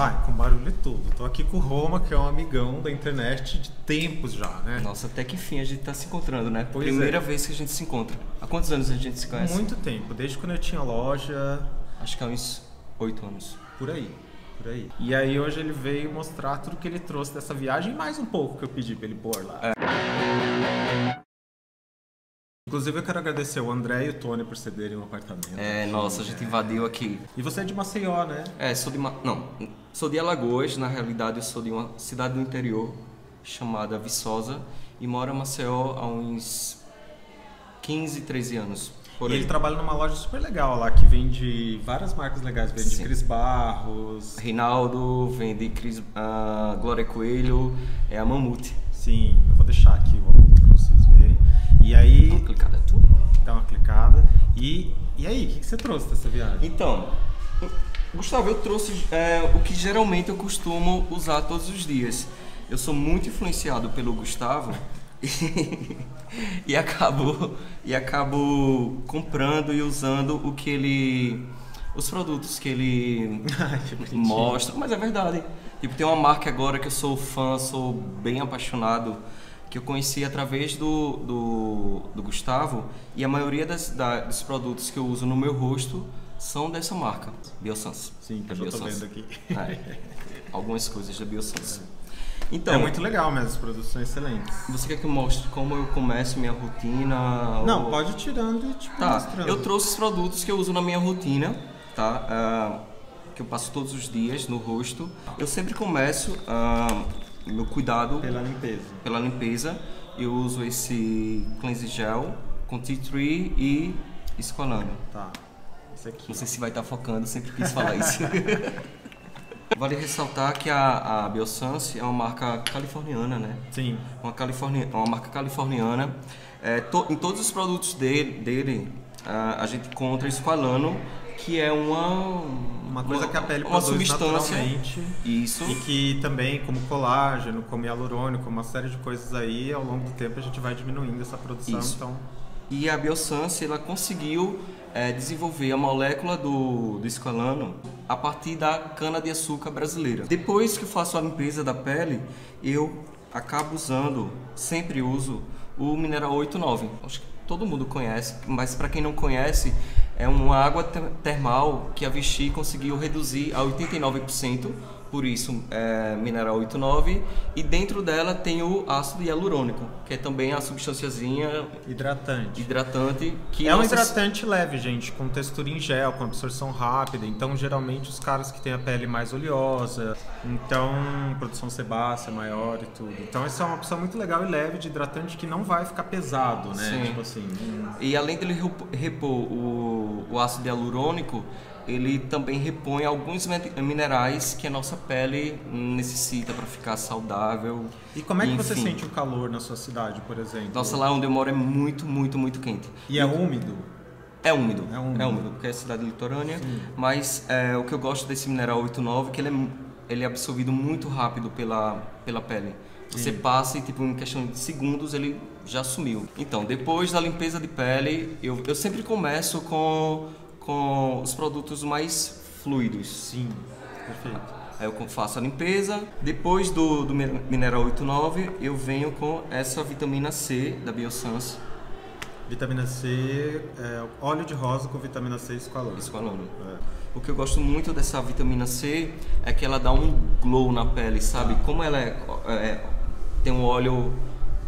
Vai, com barulho e tudo. Tô aqui com o Roma, que é um amigão da internet de tempos já, né? Nossa, até que fim a gente tá se encontrando, né? Pois Primeira é. vez que a gente se encontra. Há quantos anos a gente se conhece? Muito tempo, desde quando eu tinha loja, Acho que há uns oito anos. por aí. Por aí. E aí hoje ele veio mostrar tudo que ele trouxe dessa viagem e mais um pouco que eu pedi pra ele pôr lá. Inclusive eu quero agradecer o André e o Tony por cederem um apartamento. É, nossa, a gente invadiu aqui. E você é de Maceió, né? É, sou de. Ma... Não, sou de Alagoas, na realidade eu sou de uma cidade do interior chamada Viçosa e moro em Maceió há uns 15, 13 anos. Por e ele trabalha numa loja super legal lá, que vende várias marcas legais. Vende Sim. Cris Barros. Reinaldo, vende Cris, ah, Glória Coelho, é a Mamute. Sim, eu vou deixar aqui o pra vocês verem. E aí, Clicada tu? dá uma clicada. E, e aí, o que, que você trouxe dessa viagem? Então, Gustavo, eu trouxe é, o que geralmente eu costumo usar todos os dias. Eu sou muito influenciado pelo Gustavo e, e acabo e acabo comprando e usando o que ele os produtos que ele Ai, que mostra, mas é verdade. Tipo, tem uma marca agora que eu sou fã, sou bem apaixonado, que eu conheci através do, do, do Gustavo, e a maioria das, da- dos produtos que eu uso no meu rosto são dessa marca, Biosans. Sim, que Da eu tô vendo aqui. É, algumas coisas da Biosans. Então, é muito legal mesmo, as produtos são excelentes. você quer que eu mostre como eu começo minha rotina? Não, ou- pode ir tirando e tipo Tá, mostrando. eu trouxe os produtos que eu uso na minha rotina, tá? Ah, que eu passo todos os dias no rosto. Eu sempre começo ah, meu cuidado Pela limpeza. pela limpeza. Eu uso esse cleanse gel com tea tree e escolano. Tá. Esse aqui. Não sei se vai estar focando, sempre quis falar isso. vale ressaltar que a, a Biosans é uma marca californiana, né? Sim. uma, california, uma marca californiana. É, to- em todos os produtos dele, dele ah, a gente encontra esqualano, que é uma Uma coisa que a pele uma produz substância. naturalmente. Isso. E que também, como colágeno, como hialurônico, uma série de coisas aí, ao longo do tempo a gente vai diminuindo essa produção. Isso. Então, E a Bioscience ela conseguiu é, desenvolver a molécula do, do esqualano a partir da cana-de-açúcar brasileira. Depois que eu faço a limpeza da pele, eu acabo usando, sempre uso, o mineral 89. Acho que todo mundo conhece, mas para quem não conhece, é uma água te- termal que a Vichy conseguiu reduzir a 89%, por isso é mineral 89, e dentro dela tem o ácido hialurônico, que é também a substânciazinha hidratante. hidratante que É um hidratante leve, gente, com textura em gel, com absorção rápida. Então, geralmente, os caras que têm a pele mais oleosa, então, produção sebácea maior e tudo. Então, essa é uma opção muito legal e leve de hidratante que não vai ficar pesado, né? Sim. Tipo assim. hum, E além dele repo- repor o, o ácido hialurônico, ele também repõe alguns min- minerais que a nossa pele necessita para ficar saudável. E como é que você Enfim. sente o calor na sua cidade, por exemplo? Nossa, lá onde eu moro é muito, muito, muito quente. E é úmido? É úmido, É úmido. porque é cidade litorânea, mas é, o que eu gosto desse mineral 89 é que ele é, ele é absorvido muito rápido pela, pela pele. Você passa e, tipo, em questão de segundos, ele já sumiu. Então, depois da limpeza de pele, eu, eu sempre começo com, com os produtos mais fluidos. Sim, perfeito. Aí eu faço a limpeza. Depois do, do mi- mineral 89, eu venho com essa vitamina C da Biosans, Vitamina C, é, óleo de rosa com vitamina C e esqualano. esqualano. É. O que eu gosto muito dessa vitamina C é que ela dá um glow na pele, sabe? Como ela é, é, tem um óleo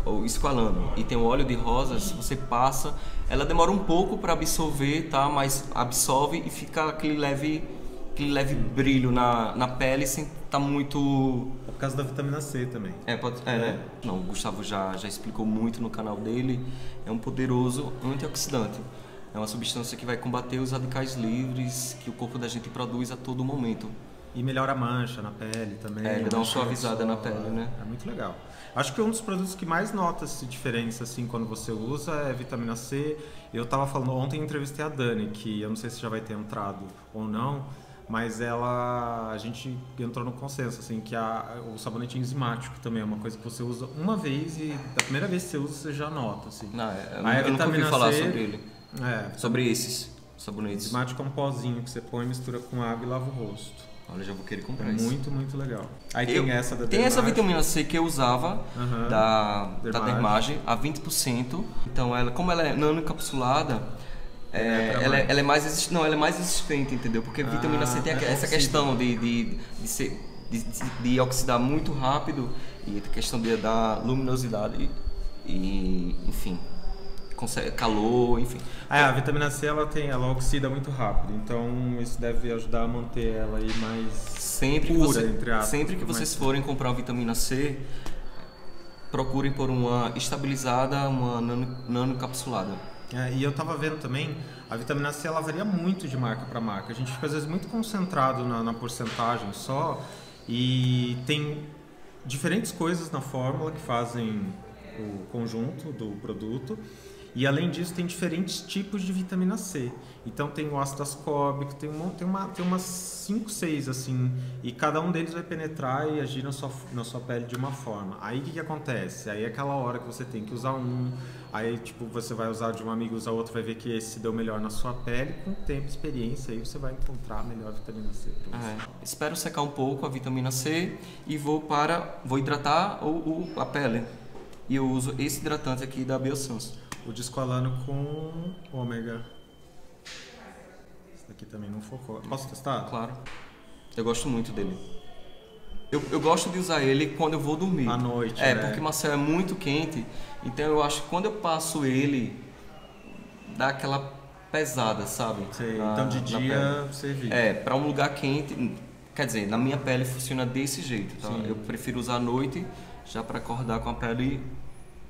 o esqualano e tem um óleo de rosas, você passa, ela demora um pouco para absorver, tá? Mas absorve e fica aquele leve, aquele leve brilho na, na pele sem estar muito É por causa da vitamina C também. é, pode, é, né? Não, o Gustavo já, já explicou muito no canal dele. É um poderoso antioxidante. É uma substância que vai combater os radicais livres que o corpo da gente produz a todo momento. E melhora a mancha na pele também. É, ele dá uma suavizada na pele, né? É muito legal. Acho que um dos produtos que mais nota-se diferença assim quando você usa é vitamina C. Eu tava falando ontem entrevistei a Dani, que eu não sei se já vai ter entrado ou não, mas ela a gente entrou no consenso assim que a, o sabonete enzimático também é uma coisa que você usa uma vez e da primeira vez que você usa você já nota assim. Não, é, eu, Aí eu nunca ouvi falar C- sobre ele. É, Sobre esses sabonetes. enzimático é um pozinho que você põe, mistura com água e lava o rosto. Olha, já vou querer comprar É isso. muito, muito legal. Aí Eu- tem essa da Tem essa vitamina C que eu usava Aham. da, da Dermage. A 20%. Então, ela, como ela é nanoencapsulada, é, É ela, é- mais. ela é mais resistente, não, ela é mais resistente, entendeu? Porque a vitamina C Ah, tem é essa questão de, de, de, ser- de, de oxidar muito rápido e a questão de, da luminosidade e, enfim, consegue, calor, enfim. Ah, é, a vitamina C ela tem, ela oxida muito rápido, então isso deve ajudar a manter ela aí mais Sempre que, pura, você- entre aspas. sempre que por vocês mais- forem comprar vitamina C, procurem por uma estabilizada, uma nano, nanoencapsulada. É, e eu tava vendo também, a vitamina C ela varia muito de marca para marca. A gente fica às vezes muito concentrado na, na porcentagem só e tem diferentes coisas na fórmula que fazem o conjunto do produto. E além disso tem diferentes tipos de vitamina C. Então tem o ácido ascórbico, tem, um, tem, uma, tem umas 5, 6 assim. E cada um deles vai penetrar e agir na sua, na sua pele de uma forma. Aí o que, que acontece? Aí é aquela hora que você tem que usar um, aí tipo você vai usar de um amigo, usar outro, vai ver que esse deu melhor na sua pele. Com tempo, experiência, aí você vai encontrar a melhor vitamina C. É, espero secar um pouco a vitamina C e vou para vou hidratar o, o- a pele. E eu uso esse hidratante aqui da Biosans. O Discolano com ômega. Esse daqui também não focou. Posso testar? Claro. Eu gosto muito dele. Eu, eu gosto de usar ele quando eu vou dormir. À noite, É, né? porque Marcel é muito quente. Então eu acho que quando eu passo ele, dá aquela pesada, sabe? Sei, Na- então de dia você. É, para um lugar quente, quer dizer, na minha pele funciona desse jeito, tá? Sim. Eu prefiro usar à noite, já para acordar com a pele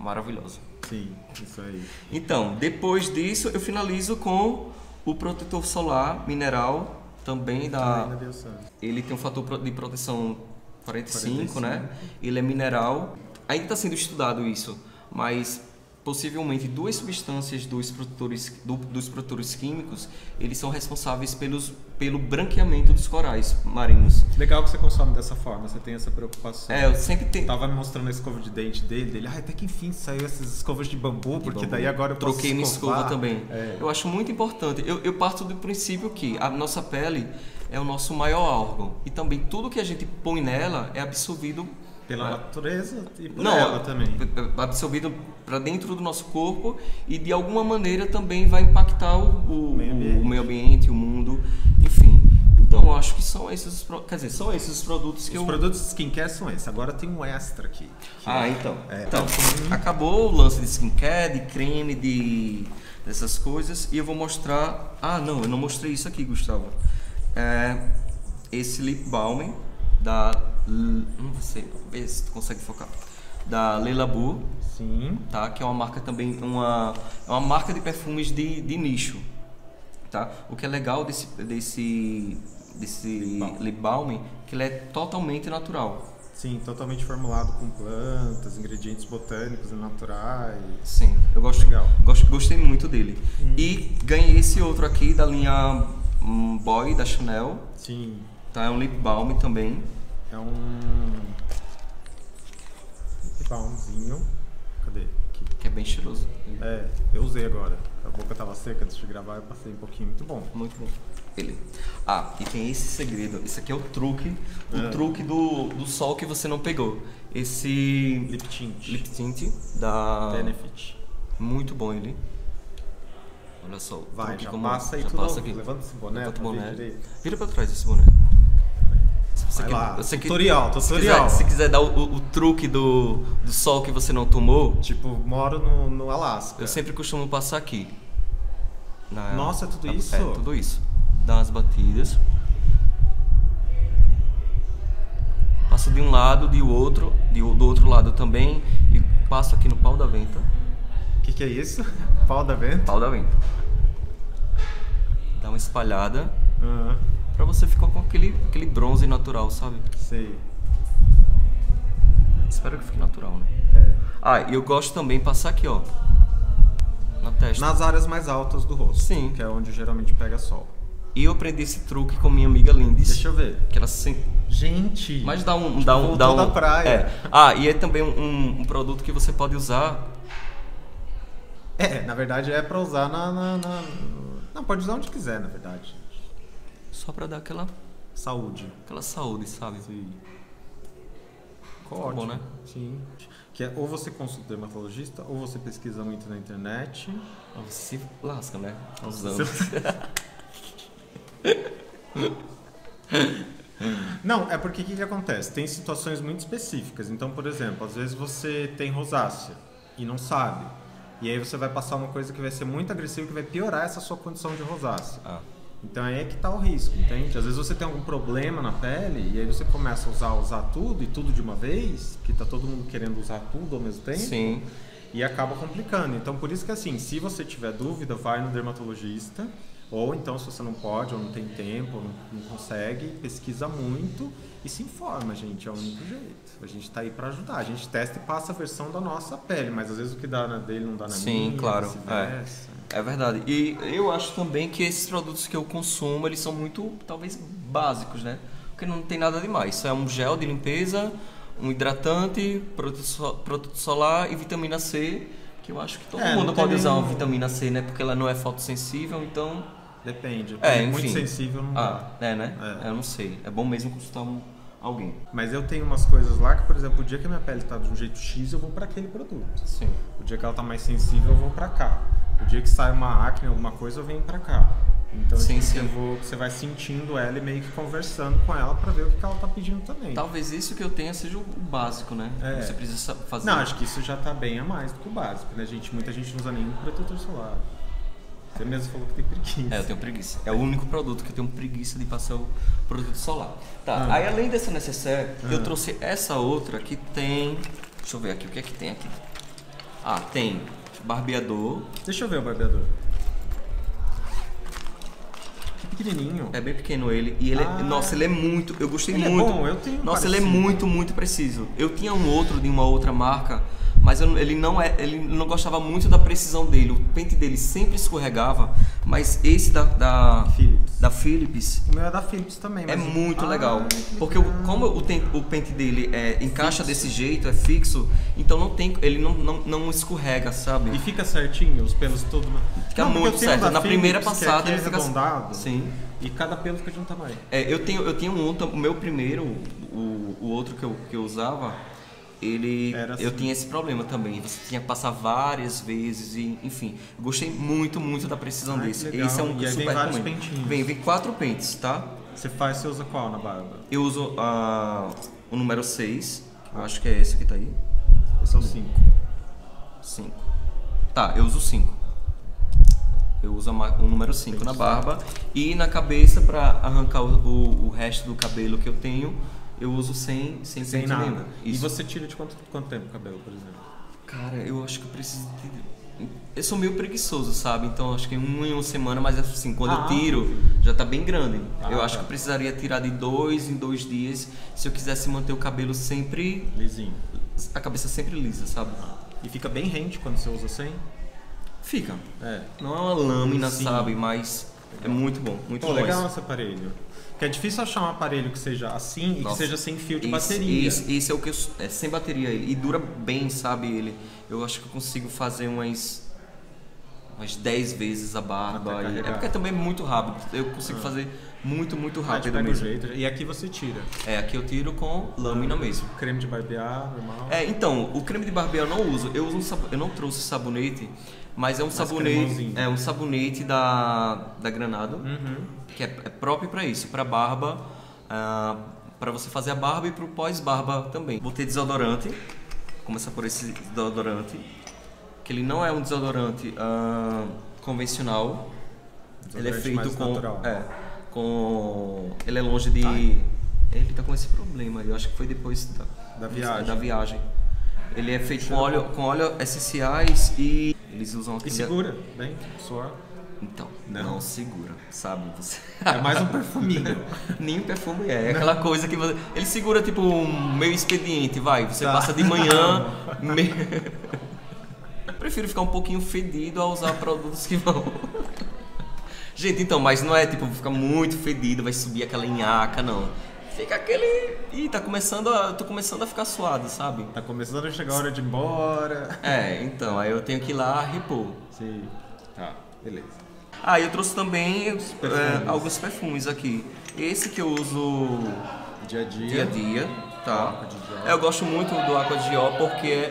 maravilhosa. Sim, isso aí. Então, depois disso, eu finalizo com o protetor solar mineral, também da. Também da. Ele tem um fator de proteção 45, 45. né? Ele é mineral. Ainda está sendo estudado isso, mas possivelmente duas substâncias dos produtores, do- dos produtores químicos, eles são responsáveis pelos, pelo branqueamento dos corais marinhos. Legal que você consome dessa forma, você tem essa preocupação. É, eu sempre tenho... Tava me mostrando a escova de dente dele, dele, ah, até que enfim saiu essas escovas de bambu, porque bambu. daí agora eu posso Troquei minha escova também. É. Eu acho muito importante. Eu, eu parto do princípio que a nossa pele é o nosso maior órgão. E também tudo que a gente põe nela é absorvido Pela natureza e por Não, ela também. absorvido para dentro do nosso corpo e de alguma maneira também vai impactar o, o- Meio ambiente. o meio ambiente, o mundo, enfim. Então eu acho que são esses, quer dizer, são esses os produtos que Os eu produtos skincare são esses. Agora tem um extra aqui. Ah, é- então. É. Então, acabou o lance de skincare, de creme, de dessas coisas. E eu vou mostrar. Ah, não, eu não mostrei isso aqui, Gustavo. É esse lip balm da. L- Não sei, vê se tu consegue focar. Da Leila Bu, Sim. tá? Que é uma marca também, uma, é uma marca de perfumes de, de nicho, tá? O que é legal desse, desse, desse Lip balm. que ele é totalmente natural. Sim, totalmente formulado com plantas, ingredientes botânicos e naturais. Sim, eu gosto, Legal. gosto gostei muito dele. E ganhei esse outro aqui da linha hum, Boy da Chanel, Sim, tá? É um lip balm também. É um lip balmzinho. Cadê? Aqui. Que é bem cheiroso. É, eu usei agora. A boca tava seca antes de gravar, eu passei um pouquinho, muito bom. Muito bom. Ele. Ah, e tem esse segredo. Esse aqui é o truque. O É. truque do, do sol que você não pegou. Esse Lip tint. lip tint da. Benefit. Muito bom ele. Olha só. Vai, já como- passa aí já tudo. passa aqui. Levanta esse boné Levanta o ver boné. Vira pra trás esse boné. Se você Vai quer- lá, você tutorial, se tutorial. quiser, se quiser dar o, o- truque do, do sol que você não tomou, Tipo, moro no, no Alasca. eu sempre costumo passar aqui. Na- Nossa, é tudo na- isso? É, tudo isso. Dá umas batidas. Passo de um lado, de outro, de, do outro lado também. E passo aqui no pau da venta. O que, que é isso? Pau da venta? Pau da venta. Dá uma espalhada Ah, pra você ficar com aquele, aquele bronze natural, sabe? sei. Espero que fique natural, né? É. Ah, e eu gosto também de passar aqui, ó. Na testa. Nas áreas mais altas do rosto. Sim. Que é onde geralmente pega sol. E eu aprendi esse truque com minha amiga Lindes. Deixa eu ver. Que ela sempre. Gente! Mas dá um. Dá um, dá um da praia. É. Ah, e é também um, um produto que você pode usar. É, na verdade é pra usar na, na, na- Não, pode usar onde quiser, na verdade. Só pra dar aquela. saúde. Aquela saúde, sabe? Sim. Ficou Tá bom, ótimo. né? Sim. Que é ou você consulta o dermatologista, ou você pesquisa muito na internet. Você se lasca, né? Usando. Não, é porque o que, que acontece? Tem situações muito específicas. Então, por exemplo, às vezes você tem rosácea e não sabe. E aí você vai passar uma coisa que vai ser muito agressiva que vai piorar essa sua condição de rosácea. Ah, Então aí é que tá o risco, entende? Às vezes você tem algum problema na pele e aí você começa a usar, usar tudo e tudo de uma vez, que tá todo mundo querendo usar tudo ao mesmo tempo. sim. E acaba complicando. Então, por isso que assim, se você tiver dúvida, vai no dermatologista. Ou então, se você não pode, ou não tem tempo, ou não, não consegue, pesquisa muito e se informa, gente. É o único jeito. A gente tá aí para ajudar. A gente testa e passa a versão da nossa pele, mas às vezes o que dá na dele não dá na Sim, minha. claro, vice-versa. É verdade. E eu acho também que esses produtos que eu consumo, eles são muito, talvez, básicos, né? Porque não tem nada demais. Isso é um gel de limpeza, um hidratante, produto, so- produto solar e vitamina C, que eu acho que todo É, mundo pode usar uma vitamina C, né? Porque ela não é fotossensível, então... Depende. É, muito enfim. sensível não. Ah, é, né? É. Eu não sei. É bom mesmo consultar um, alguém. Mas eu tenho umas coisas lá que, por exemplo, o dia que a minha pele tá de um jeito X, eu vou para aquele produto. Sim. O dia que ela tá mais sensível, eu vou pra cá. O dia que sai uma acne, alguma coisa, eu venho pra cá. Então Sim, sim. Eu vou, você vai sentindo ela e meio que conversando com ela pra ver o que ela tá pedindo também. Talvez isso que eu tenha seja o básico, né? É. Você precisa sa- fazer. Não, acho que isso já tá bem a mais do que o básico, né, gente? Muita gente não usa nenhum protetor solar. Você mesmo falou que tem preguiça. É, eu tenho preguiça. É o único produto que eu tenho preguiça de passar o produto solar. Tá, Ah. aí além dessa necessaire, Ah. eu trouxe essa outra que tem. Deixa eu ver aqui, o que é que tem aqui? Ah, tem barbeador. Deixa eu ver o barbeador. Que pequenininho. É bem pequeno ele. E ele Ah. é. Nossa, ele é muito. Eu gostei Ele é muito. bom, eu tenho Nossa, ele é parecido. muito, muito preciso. Eu tinha um outro de uma outra marca, mas eu não- ele não é. Ele não gostava muito da precisão dele. O pente dele sempre escorregava, mas esse da. da Philips. da Philips O meu é da Philips também. É muito Ah, legal. que Porque o- como o, tem- o pente dele é, encaixa desse jeito, é fixo, então não tem, ele não, não, não escorrega, sabe? E fica certinho, os pelos todos. Fica Não, muito tenho certo. Na primeira Philips, que é passada aquele ele fica arredondado. Sim. E cada pelo fica de um tamanho. É, eu tenho eu tinha um outro, o meu primeiro, o, o outro que eu, que eu usava, ele Era eu assim. tinha esse problema também. Você tinha que passar várias vezes e enfim, gostei muito muito da precisão Ai, que desse. Esse é um E eu aí vem super pentinhos. Vem, vem quatro pentes, tá? Você faz, você usa qual na barba? Eu uso ah, o número 6, eu acho que é esse que tá aí. Esse é o 5. 5. Tá, eu uso 5. Eu uso o número 5 na barba e na cabeça pra arrancar o, o- o resto do cabelo que eu tenho, eu uso sem sem, Sem nada. E você tira de quanto, quanto tempo o cabelo, por exemplo? Cara, eu acho que eu preciso de... Eu sou meio preguiçoso, sabe? Então acho que um em uma semana, mas assim, quando Ah, eu tiro, já tá bem grande. Ah, eu acho tá. que eu precisaria tirar de dois em dois dias se eu quisesse manter o cabelo sempre. Lisinho. a cabeça sempre lisa, sabe? E fica bem rente quando você usa sem? Fica. É. Não é uma lâmina, Sim. sabe? Mas é muito bom, muito Pô, bom. legal esse aparelho. Porque é difícil achar um aparelho que seja assim e Nossa. que seja sem fio de Esse- bateria. Esse, esse é o que eu, é sem bateria ele e dura bem, sabe ele. Eu acho que eu consigo fazer umas umas 10 vezes a barba. E- É porque também é muito rápido. Eu consigo fazer muito, muito Ah, rápido o mesmo. jeito. E aqui você tira. É, aqui eu tiro com lâmina mesmo. Creme de barbear, normal. É, então, o creme de barbear eu não uso. Eu uso um sab... eu não trouxe sabonete, mas é um sabonete, é um sabonete da da Granado, Uhum. que é, é próprio para isso, para barba, ah, para você fazer a barba e para o pós-barba também. Vou ter desodorante. Vou começar por esse desodorante, que ele não é um desodorante ah, convencional. ele é Desodorante feito mais com natural. é, com ele é longe de ele tá com esse problema, eu acho que foi depois da, Da viagem. da viagem. Ele é feito com óleo, com óleo essenciais e eles usam E aquele segura, bem, suor. Então, Não. não, segura, sabe? Você... É mais um perfuminho. Nem perfume é, é aquela coisa que você... Ele segura tipo um meio expediente, vai. Você Tá. passa de manhã. me- Prefiro ficar um pouquinho fedido a usar produtos que vão. Gente, então, mas não é tipo ficar muito fedido, vai subir aquela nhaca, não. Fica aquele. Ih, tá começando a. tô começando a ficar suado, sabe? Tá começando a chegar a hora de ir embora. É, então, aí eu tenho que ir lá repor. Sim. Tá, beleza. Ah, eu trouxe também é, alguns perfumes aqui. Esse que eu uso dia a dia, dia, a dia tá? Eu gosto muito do Aqua de Dior porque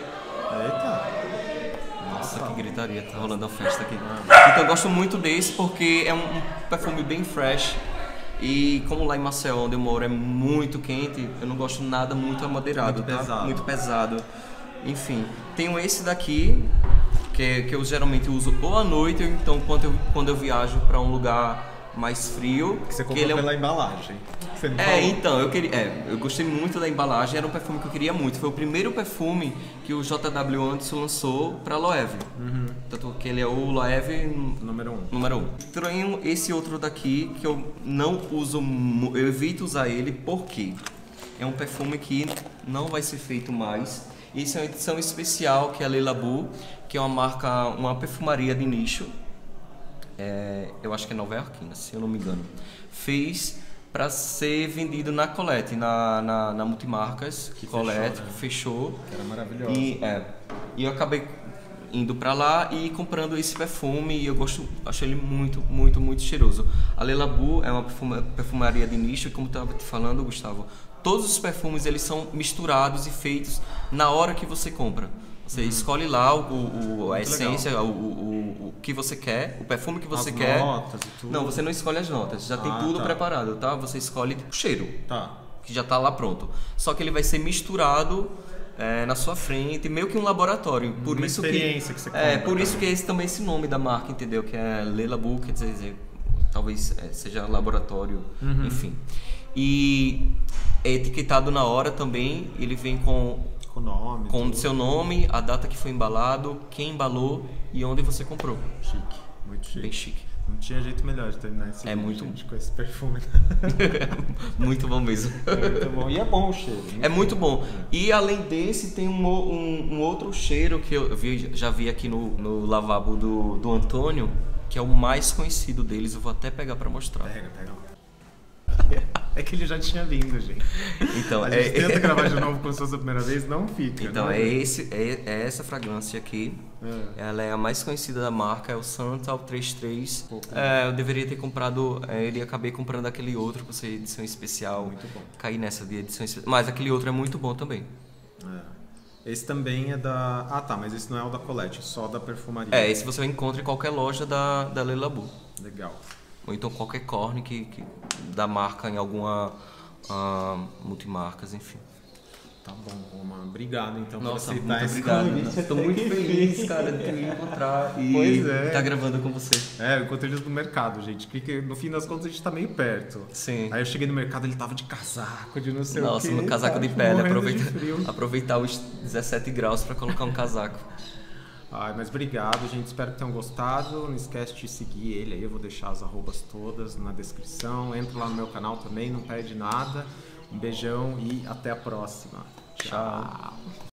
Eita! Nossa, que gritaria, tá rolando a festa aqui. Então eu gosto muito desse porque é um, um perfume bem fresh. E como lá em Maceió, onde eu moro, é muito quente, eu não gosto nada muito amadeirado, Muito tá? pesado. Muito pesado. Enfim, tenho esse daqui, que, que eu geralmente uso ou à noite, ou então quando eu, quando eu viajo para um lugar mais frio. Que você que comprou ele é um- pela embalagem. É, então, eu queria. É, eu gostei muito da embalagem, era um perfume que eu queria muito. Foi o primeiro perfume que o JW Anderson lançou pra Loewe. Uhum. Tanto que ele é o Loewe Número um. número 1. Um. Tenho esse outro daqui que eu não uso, eu evito usar ele porque é um perfume que não vai ser feito mais. Isso é uma edição especial que é a Le Labo, que é uma marca, uma perfumaria de nicho. É, eu acho que é nova iorquina, se eu não me engano. Fez para ser vendido na Colette, na, na, na Multimarcas, Que Colette, fechou, né? que fechou. Era maravilhoso. E, é, e eu acabei indo pra lá e comprando esse perfume e eu gosto, acho ele muito, muito, muito cheiroso. A Le Labo é uma perfuma- perfumaria de nicho e como estava te falando, Gustavo, todos os perfumes eles são misturados e feitos na hora que você compra. Você escolhe lá o, o- a essência, o, o, o- que você quer, o perfume que você As quer. notas e tudo. Não, você não escolhe as notas, já tem Ah, tudo tá. preparado, tá? Você escolhe tipo, o cheiro Tá. que já está lá pronto. Ssó que ele vai ser misturado é, na sua frente, meio que um laboratório. Por Uma isso experiência que você É, compra, por tá? isso que é esse também esse nome da marca, entendeu? Que é Le Labo, quer dizer, talvez é, seja laboratório, Uhum. enfim. E é etiquetado na hora também, ele vem com Com o nome. com o seu nome, a data que foi embalado, quem embalou e onde você comprou. Chique. Muito chique. Bem chique. Não tinha jeito melhor de terminar esse É muito- gente, com esse perfume. Muito bom mesmo. é muito bom. E é bom o cheiro. É muito bom. E além desse, tem um, um- um outro cheiro que eu vi- já vi aqui no, no lavabo do, do Antônio, que é o mais conhecido deles. Eu vou até pegar pra mostrar. Pega, pega. É que ele já tinha vindo, gente. Então, A gente é, tenta gravar de novo como se fosse a primeira vez, não fica. então não é, esse, é, é essa fragrância aqui. É. Ela é a mais conhecida da marca, é o Santal 33. Pouco. É, eu deveria ter comprado é, ele e acabei comprando aquele outro, por ser edição especial. Muito bom. Caí nessa de edição especial. Mas aquele outro é muito bom também. É. Esse também é da. Ah tá, mas esse não é o da Colette, só da perfumaria. É, esse você encontra em qualquer loja da, da Le Labo. Legal. Ou então qualquer corne que, que da marca em alguma ah, multimarcas, enfim. Tá bom, Roman. Obrigado então Nossa, por muito aceitar esse obrigado. convite. Estou muito feliz, cara, de te encontrar e Pois é. estar gravando com você. É, eu encontrei eles no mercado, gente. Porque no fim das contas a gente tá meio perto. Sim. Aí eu cheguei no mercado, ele tava de casaco, de não sei o Nossa, quê. no casaco de sabe? pele, Morrendo aproveita, de frio. aproveitar os 17 graus para colocar um casaco. Ai, mas obrigado, gente. Espero que tenham gostado. Não esquece de seguir ele aí. Eu vou deixar as arrobas todas na descrição. Entra lá no meu canal também, não perde nada. Um beijão e até a próxima. Tchau.